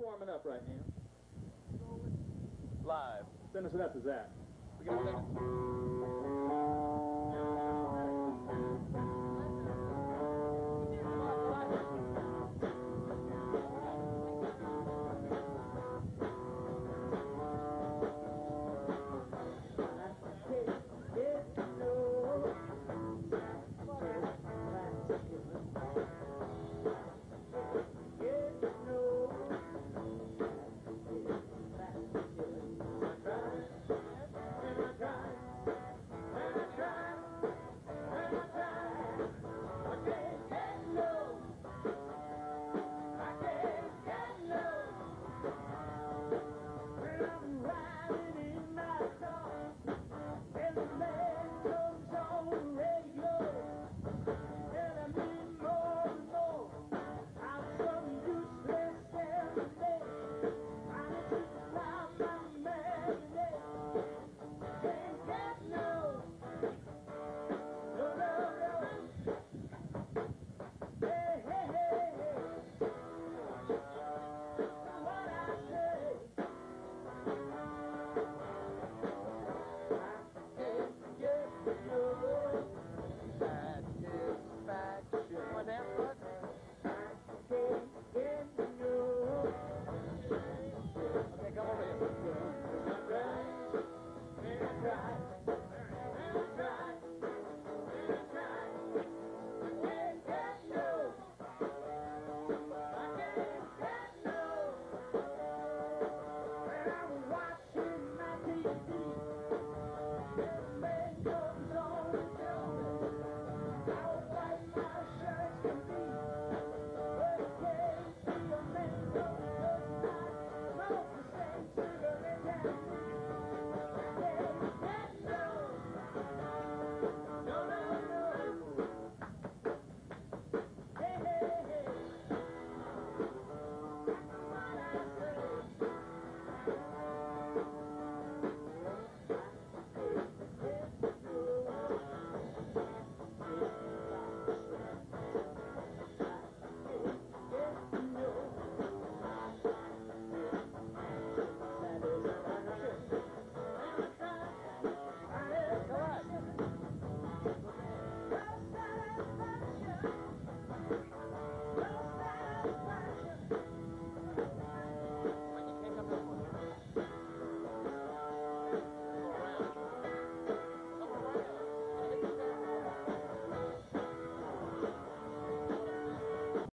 warming up right now. Live. Send us it to Zach. We got a.